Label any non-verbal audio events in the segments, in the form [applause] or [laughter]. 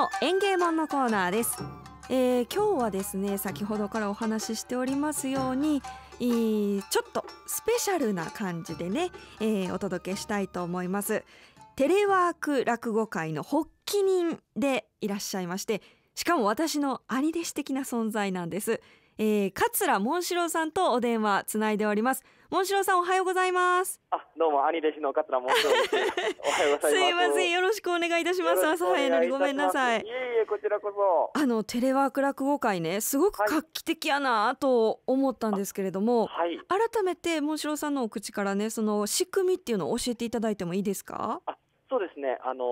の園芸門のコーナーです、えー、今日はですね先ほどからお話ししておりますようにちょっとスペシャルな感じでね、えー、お届けしたいと思います。テレワーク落語会の発起人でいらっしゃいましてしかも私の兄弟子的な存在なんです、えー、桂紋四郎さんとお電話つないでおります。モンシロさんおはようございます。あどうも兄弟子の桂モンシロです。おはようございます。すいませんよろしくお願いいたします。朝早いのにごめんなさい。いえいえこちらこそ。あのテレワーク落語会ねすごく画期的やなと思ったんですけれども、はい、改めてモンシロさんのお口からねその仕組みっていうのを教えていただいてもいいですか？あそうですね。あの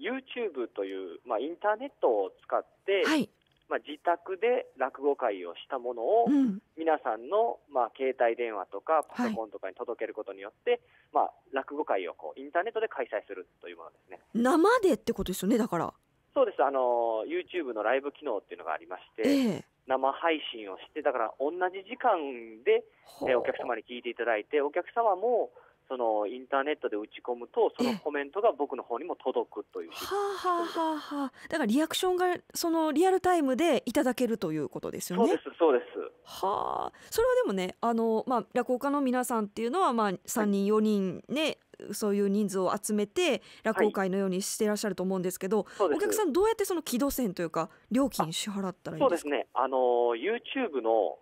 YouTube というまあインターネットを使って、はいまあ、自宅で落語会をしたものを、皆さんの、まあ、携帯電話とかパソコンとかに届けることによって、はい、まあ、落語会をこうインターネットで開催するというものですね。生でってことですよねだから。そうです。あの YouTube のライブ機能っていうのがありまして、えー、生配信をしてだから同じ時間で、えお客様に聞いていただいてお客様もそのインターネットで打ち込むとそのコメントが僕の方にも届くという。はあはあはあだからリアクションがそのリアルタイムでいただけるということですよね。そうですそうです。はあ。それはでもねあのまあ落語家の皆さんっていうのはまあ3人4人ね、そういう人数を集めて落語会のようにしていらっしゃると思うんですけど、はい、お客さんどうやってその軌道線というか料金支払ったらいいんですか？そうですね。あの YouTube の、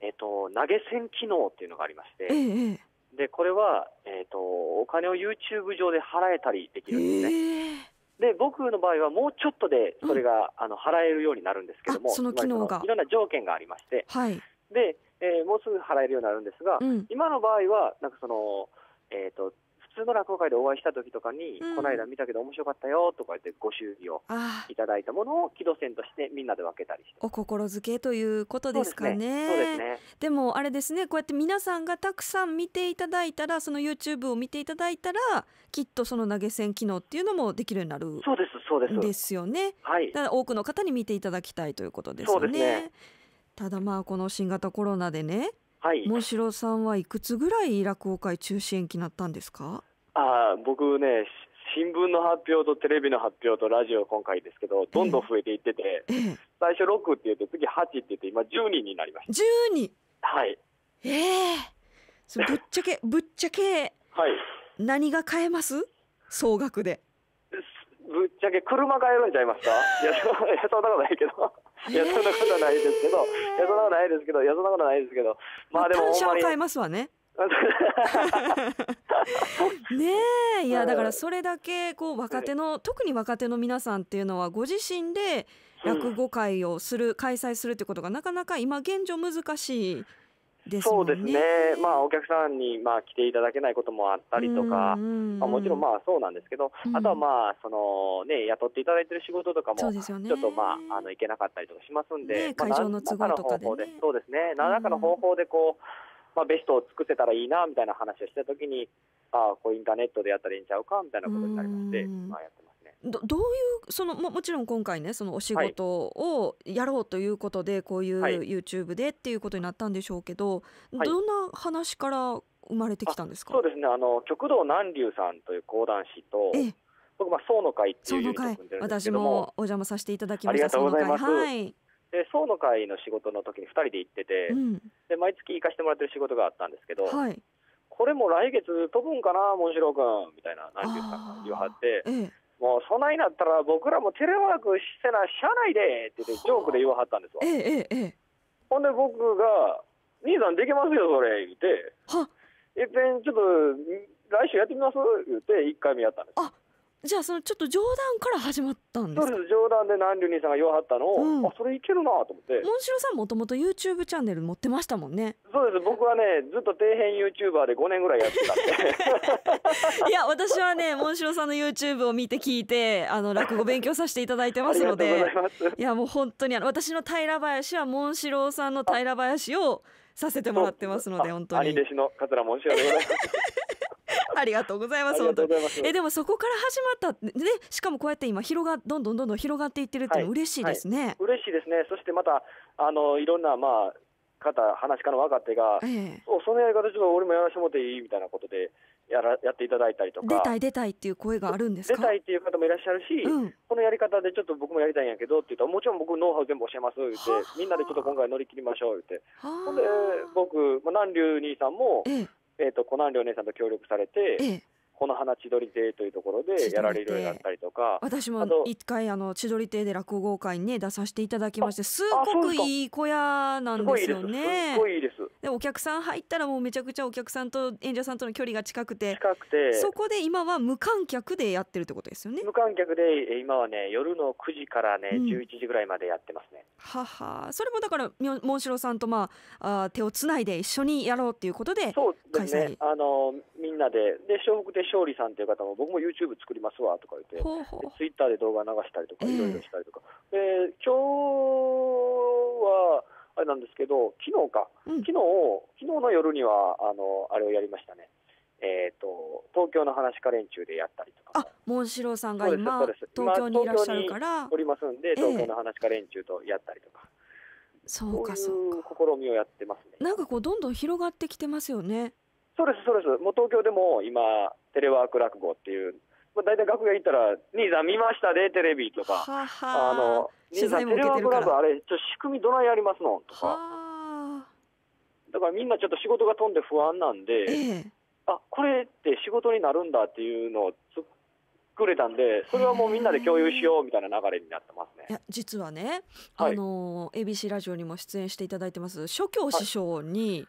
えっと、投げ銭機能っていうのがありまして、ええ、でこれは、えーと、お金を YouTube 上で払えたりできるんですね。で僕の場合はもうちょっとでそれが、うん、あの払えるようになるんですけども、その機能が。いろんな条件がありまして、はい、で、えー、もうすぐ払えるようになるんですが、うん、今の場合はなんかその、えーと普通の落語会でお会いした時とかに、うん、この間見たけど面白かったよとか言ってご祝儀をいただいたものを木戸線としてみんなで分けたりして。お心づけということですかね。そうですね。でもあれですねこうやって皆さんがたくさん見ていただいたらその YouTube を見ていただいたらきっとその投げ銭機能っていうのもできるようになるそうですそうですです。よね、はい、だから多くの方に見ていただきたいということですよね、ね、ただまあこの新型コロナでねはい、もしろさんはいくつぐらい落語会中止延期になったんですか？あ僕ね、新聞の発表とテレビの発表とラジオ、今回ですけど、どんどん増えていってて、えー、最初6って言って、次8って言って、今、10人になりました。10人はい。ええ。ー、ぶっちゃけ、ぶっちゃけ、はい、何が買えます？総額で。ぶっちゃけ車買えるんちゃいますか？いや、[laughs] そんなことないけど。いや、そんなことないですけど、いや、そんなことないですけど、いや、そんなことないですけど、まあでも、単車は買えますわね。[laughs] ねえ。いやだからそれだけこう若手の特に若手の皆さんっていうのはご自身で落語会をする、開催するってことがなかなか今現状難しいですそうですね、まあ、お客さんにまあ来ていただけないこともあったりとか、まあ、もちろんまあそうなんですけど、あとはまあその、ね、雇っていただいてる仕事とかも、ちょっとまああのいけなかったりとかしますんで、ね、会場の都合とかで、ね、そうですね、何らかの方法でこう、まあ、ベストを作ってたらいいなみたいな話をしたときに、ああ、こうインターネットでやったらいいんちゃうかみたいなことになりまして、まあ、やってますね。どどういうそのももちろん今回ねそのお仕事をやろうということで、はい、こういう YouTube でっていうことになったんでしょうけど、はい、どんな話から生まれてきたんですか？そうですね。あの極道南龍さんという講談師と僕まあ宋の会っていうユニット組んでるんですけども。私もお邪魔させていただきましたありがとうございます、はいで総の会の仕事の時に2人で行ってて、うん、で毎月行かせてもらってる仕事があったんですけど、はい、これも来月飛ぶんかな、モンシロ君みたいな、なんていうか、言わはって、ええ、もうそないなったら僕らもテレワークしてな、しゃあないでって言って、ジョークで言わはったんですわ。ええ、ほんで僕が、兄さんできますよ、それ、言って、いっぺんちょっと来週やってみます？言って、1回目やったんです。じゃあそのちょっと冗談から始まったんですそうです。冗談で南流兄さんが言わはったのを、うん、あそれいけるなと思って。モンシロさんもともと YouTube チャンネル持ってましたもんね。そうです。僕はねずっと底辺 YouTuber で5年ぐらいやってたんで。[laughs] いや私はねモンシロさんの YouTube を見て聞いてあの落語勉強させていただいてますので。いやもう本当にあの私の平林はモンシロさんの平林をさせてもらってますので本当に。兄弟子の桂モンシロでございます [laughs] ありがとうございます。本当に。えでもそこから始まったねしかもこうやって今広がどんどんどんどん広がっていってるっていうの嬉しいですね。はいはい、嬉しいですね。そしてまたあのいろんなまあ方、話し家の若手が、ええ、そのやり方、ちょっと俺もやらせてもらっていいみたいなことでやらやっていただいたりとか、出たい、出たいっていう声があるんです出たいっていう方もいらっしゃるし、うん、このやり方でちょっと僕もやりたいんやけどって言ったら、もちろん僕、ノウハウ全部教えます言って、みんなでちょっと今回乗り切りましょう言って、ほんで、僕、まあ、南竜兄さんも、えええーと、と小南竜姉さんと協力されて、ええ。この花千鳥亭というところでやられるようになったりとか。私も一回あの千鳥亭で落語会にね出させていただきましてすごくいい小屋なんですよね。すごいいいです。でお客さん入ったらもうめちゃくちゃお客さんと演者さんとの距離が近くて。近くて。そこで今は無観客でやってるってことですよね。無観客で今はね夜の9時からね、うん、11時ぐらいまでやってますね。はは。それもだからモンシロさんとまああ手をつないで一緒にやろうっていうことでそうですね。あのみんなで。で笑福亭勝利さんという方も僕も YouTube 作りますわとか言って。ほうほう。ツイッターで動画流したりとかいろいろしたりとか、えー、で今日はあれなんですけど昨日か、うん、昨日昨日の夜にはあのあれをやりましたね。えーと、東京の話家連中でやったりとか、あモンシローさんが今東京にいらっしゃるから。おりますんで、東京の話家連中とやったりとか、そうかそうか。試みをやってますね。なんかこうどんどん広がってきてますよねそうですそうです。もう東京でも今テレワーク落語っていうまあ、大体楽屋行ったら「兄さん見ましたでテレビ」とか「ははあの兄さんテレワークラブあれちょ仕組みどないやりますの?」とか。だからみんなちょっと仕事が飛んで不安なんで、ええ、あこれって仕事になるんだっていうのを作れたんでそれはもうみんなで共有しようみたいな流れになってますね。いや実はね、はい、あの ABC ラジオにも出演していただいてます諸教師匠に、はい。は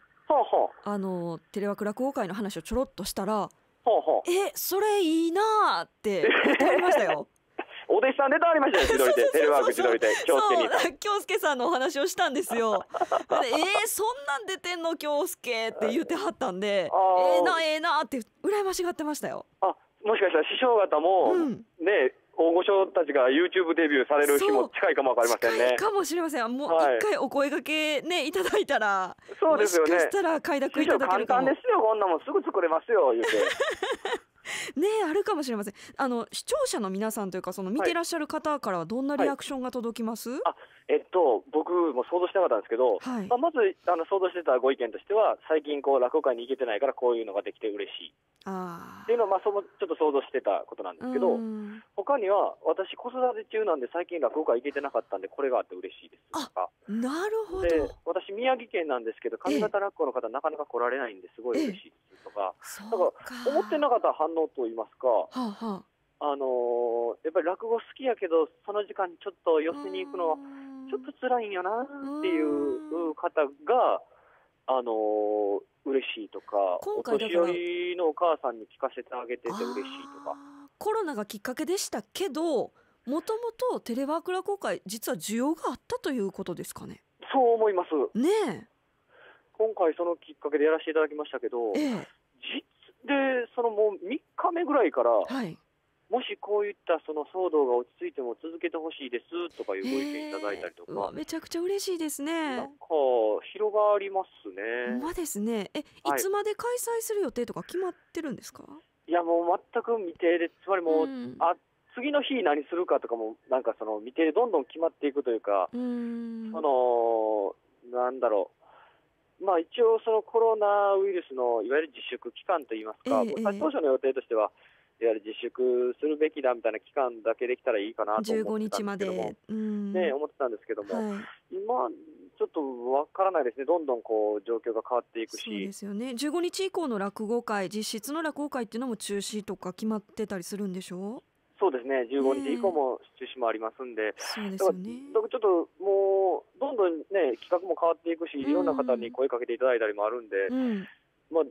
あのテレワーク落語会の話をちょろっとしたらほうほうえそれいいなって言ってましたよ [laughs] お弟子さん出てありましたよ、千鳥で、[laughs] テレワーク千鳥で、京介に。[laughs] 京介さんのお話をしたんですよ。えー、そんなん出てんの、京介って言ってはったんで。ええー、な、ええー、なって羨ましがってましたよ。あ、もしかしたら師匠方も、うん、ね、大御所たちが YouTube デビューされる日も近いかもわかりませんね。かもしれません。もう一回お声掛けねいただいたら、そうですよね。もしかしたら快諾いただけるかも。簡単ですよ。こんなもんすぐ作れますよ言うて。[laughs] [laughs] ねあるかもしれません。あの視聴者の皆さんというかその見てらっしゃる方からはどんなリアクションが届きます、はい、あえっと僕も想像してなかったんですけど、はい、まあ、まずあの想像してたご意見としては最近こう落語会に行けてないからこういうのができて嬉しい。あっていうのはまあそのちょっと想像してたことなんですけど他には私子育て中なんで最近落語会行けてなかったんでこれがあって嬉しいですとか。なるほど。で私宮城県なんですけど上方落語の方なかなか来られないんですごい嬉しいですとかだから思ってなかった反応といいますか、はあはあ、あのー、やっぱり落語好きやけどその時間にちょっと寄せに行くのはちょっと辛いんやなっていう方が、あのー、嬉しいとかお年寄りのお母さんに聞かせてあげてて嬉しいとか。コロナがきっかけでしたけどもともとテレワーク落語会実は需要があったということですかね。そう思います。ね今回そのきっかけでやらせていただきましたけど、ええ、でそのもう3日目ぐらいから、はい、もしこういったその騒動が落ち着いても続けてほしいですとかいうご意見いただいたりとか、めちゃくちゃ嬉しいですね。なんか広がりますね。まですね。え、いつまで開催する予定とか決まってるんですか？いやもう全く未定で、つまりもう、うん、あ次の日何するかとかもなんかその未定でどんどん決まっていくというか、うそのなんだろう。まあ、一応、そのコロナウイルスのいわゆる自粛期間といいますか、えー、当初の予定としては、いわゆる自粛するべきだみたいな期間だけできたらいいかなと思ってたんですけども、ね、思ってたんですけども、はい、今、ちょっとわからないですね、どんどんこう状況が変わっていくし、そうですよね。15日以降の落語会、実質の落語会っていうのも中止とか決まってたりするんでしょ？うそうですね、15日以降も中止もありますんで、そうですよね、だからちょっともう、どんどんね、企画も変わっていくし、いろんな方に声かけていただいたりもあるんで、うん、まあ、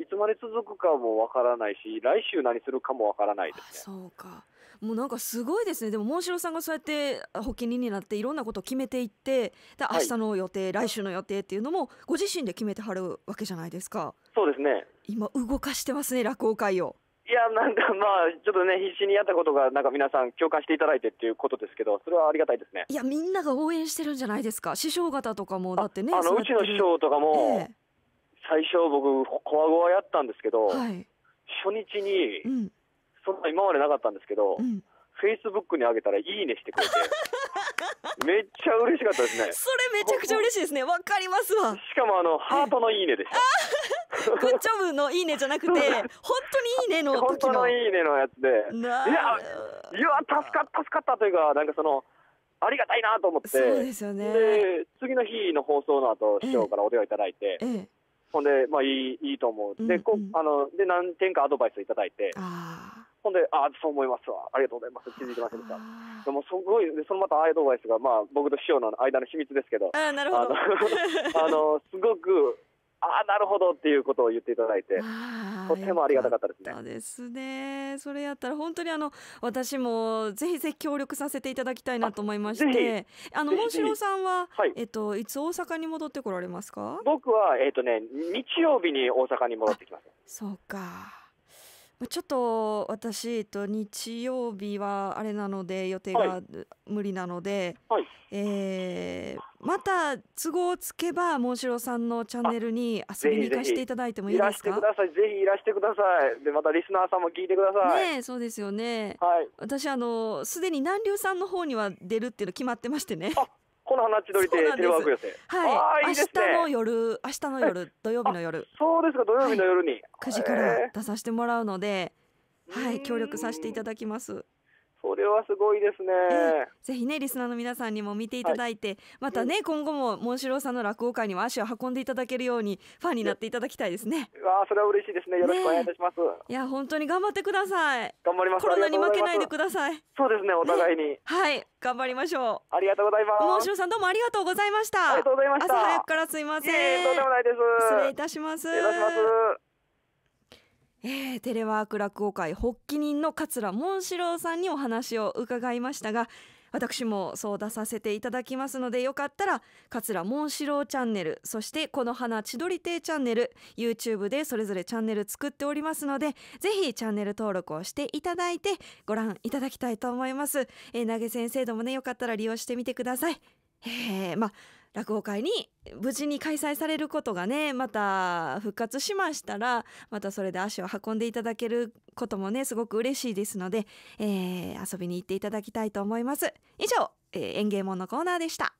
いつまで続くかもわからないし、来週何するかもわからないですね。そうか。もうなんかすごいですね。でもモンシロさんがそうやって発起人になっていろんなことを決めていってで明日の予定、はい、来週の予定っていうのもご自身で決めてはるわけじゃないですか。そうですね。今動かしてますね落語会をいやなんかまあちょっとね必死にやったことがなんか皆さん共感していただいてっていうことですけどそれはありがたいですね。いやみんなが応援してるんじゃないですか？師匠方とかもだってねあのうちの師匠とかも、ええ最初僕コアゴアやったんですけど、はい、初日に、うん、そんな今までなかったんですけど、フェイスブックに上げたらいいねしてくれて [laughs] めっちゃ嬉しかったですね。それめちゃくちゃ嬉しいですね。わかりますわ。しかもあのハートのいいねでした [laughs] グッジョブのいいねじゃなくて本当にいいねの本当のいいねのやつで。いやいや助かった助かったというかなんかそのありがたいなと思って。そうですよね。で次の日の放送の後市長からお電話いただいて、ええ、ほんでまあいいいいと思う、でこあので何点かアドバイスいただいて。ほんであそう思いますわ。ありがとうございます。気づいてませんでした。でもすごいそのまたアドバイスがまあ僕と師匠の間の秘密ですけど。あなるほど。あの [laughs] すごくああなるほどっていうことを言っていただいてとてもありがたかったですね。ですね。それやったら本当にあの私もぜひぜひ協力させていただきたいなと思いましてあのモンシロさんは、はい、えっといつ大阪に戻ってこられますか？僕はえっとね日曜日に大阪に戻ってきます。そうかちょっと私と日曜日はあれなので予定が無理なので、はい、えー、また都合つけばモンシロさんのチャンネルに遊びに行かせていただいてもいいですか？いらしてください。ぜひいらしてください。でまたリスナーさんも聞いてください。ねそうですよね、はい、私あのすでに南流さんの方には出るっていうの決まってましてねこの花千鳥でテレワーク寄せ。はい。いいね、明日の夜、明日の夜、[laughs] 土曜日の夜。そうですか、土曜日の夜に。九、はい、時から出させてもらうので、はい、協力させていただきます。それはすごいですね、えー、ぜひねリスナーの皆さんにも見ていただいて、はい、またね、うん、今後もモンシローさんの落語会にも足を運んでいただけるようにファンになっていただきたいですね。わあそれは嬉しいですね。よろしくお願いいたします。ね、いや本当に頑張ってください。頑張ります。コロナに負けないでください。そうですねお互いに、ね、はい頑張りましょう。ありがとうございます。モンシローさんどうもありがとうございました。ありがとうございました。朝早くからすいません。とんでもないです。失礼いたします。失礼いたします。えー、テレワーク落語会発起人の桂紋四郎さんにお話を伺いましたが私もそう出させていただきますのでよかったら桂紋四郎チャンネルそしてこの花千鳥亭チャンネル YouTube でそれぞれチャンネル作っておりますのでぜひチャンネル登録をしていただいてご覧いただきたいと思います、えー、投げ先生どもねよかったら利用してみてください。えー、まあ落語会に無事に開催されることがねまた復活しましたらまたそれで足を運んでいただけることもねすごく嬉しいですので、えー、遊びに行っていただきたいと思います。以上、えー、園芸門のコーナーでした。